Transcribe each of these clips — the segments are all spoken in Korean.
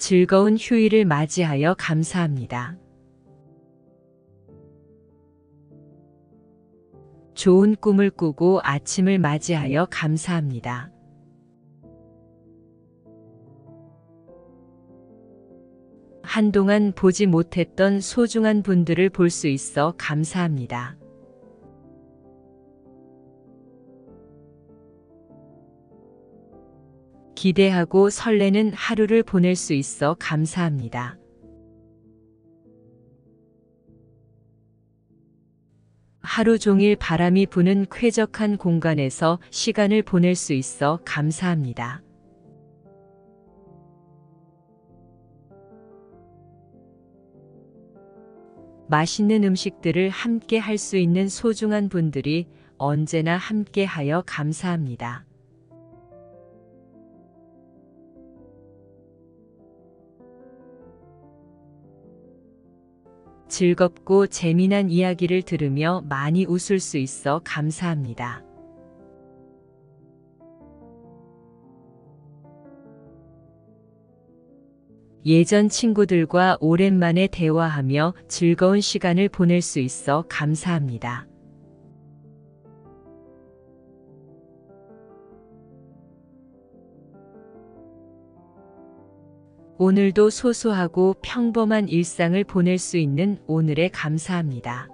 즐거운 휴일을 맞이하여 감사합니다. 좋은 꿈을 꾸고 아침을 맞이하여 감사합니다. 한동안 보지 못했던 소중한 분들을 볼 수 있어 감사합니다. 기대하고 설레는 하루를 보낼 수 있어 감사합니다. 하루 종일 바람이 부는 쾌적한 공간에서 시간을 보낼 수 있어 감사합니다. 맛있는 음식들을 함께 할 수 있는 소중한 분들이 언제나 함께 하여 감사합니다. 즐겁고 재미난 이야기를 들으며 많이 웃을 수 있어 감사합니다. 예전 친구들과 오랜만에 대화하며 즐거운 시간을 보낼 수 있어 감사합니다. 오늘도 소소하고 평범한 일상을 보낼 수 있는 오늘에 감사합니다.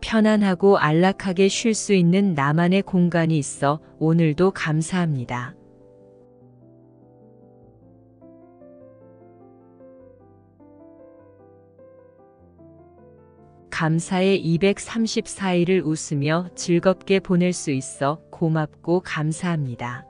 편안하고 안락하게 쉴 수 있는 나만의 공간이 있어 오늘도 감사합니다. 감사의 234일을 웃으며 즐겁게 보낼 수 있어 고맙고 감사합니다.